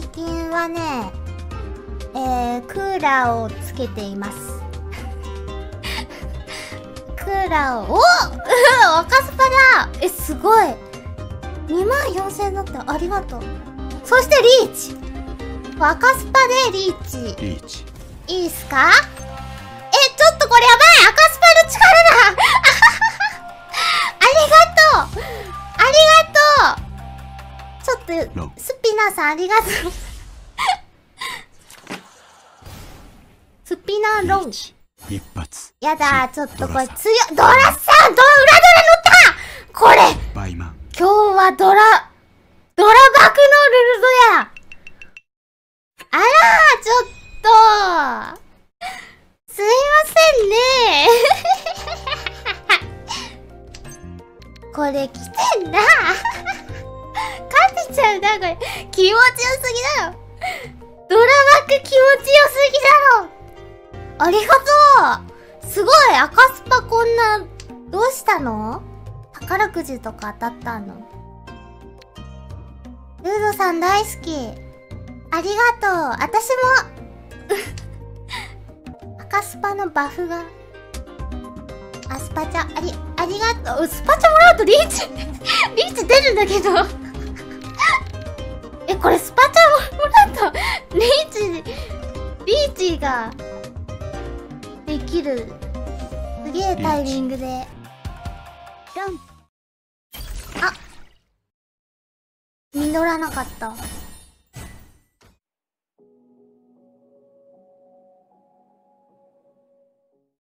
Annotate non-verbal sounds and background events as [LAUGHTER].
最近はね、えー、クーラーをつけています。[LAUGHS] クーラーを、お [LAUGHS] 赤スパだえ、すごい !2 万4000円だった。ありがとう。そしてリーチ赤スパでリーチ。リーチいいっすか？え、ちょっとこれやばい赤スパの力だ [LAUGHS] ありがとうありがとうちょっロと、スピナさんありがとう。スピナロン。一発。やだ、ちょっとこれ強い。ドラさんドラ、裏ドラ乗ったこれ。今日はドラ、ドラバクのルルドや。あらー、ちょっと。すいませんね。[LAUGHS] これ来てんな勝てちゃうな、これ。気持ちよすぎだろドラバク気持ちよすぎだろありがとうすごい赤スパこんな、どうしたの？宝くじとか当たったの？ルードさん大好き。ありがとう。私も [LAUGHS] 赤スパのバフが。あ、スパチャ、あり、ありがとう。スパチャもらうとリーチ、リーチ出るんだけど。え、これスパチャもらうと、リーチ、リーチが、できる。すげえタイミングで。ドン。あ実らなかった。